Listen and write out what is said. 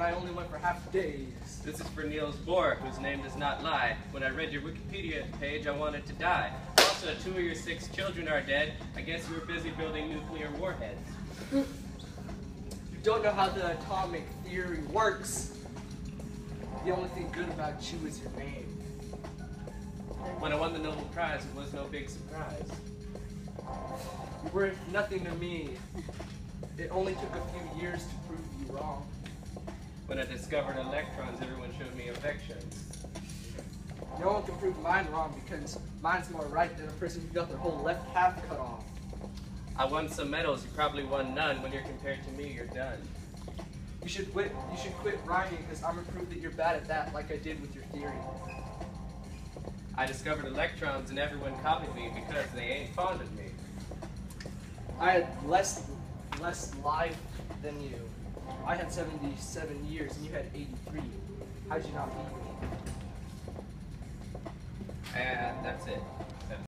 I only went for half days. This is for Niels Bohr, whose name does not lie. When I read your Wikipedia page, I wanted to die. Also, two of your six children are dead. I guess you were busy building nuclear warheads. You don't know how the atomic theory works. The only thing good about you is your name. When I won the Nobel Prize, it was no big surprise. You're worth nothing to me. It only took a few years to prove you wrong. When I discovered electrons, everyone showed me affections. No one can prove mine wrong because mine's more right than a person who got their whole left half cut off. I won some medals, you probably won none. When you're compared to me, you're done. You should quit. You should quit rhyming because I'm gonna prove that you're bad at that, like I did with your theory. I discovered electrons and everyone copied me because they ain't fond of me. I had less less life than you. I had 77 years and you had 83. How'd you not beat me? And that's it.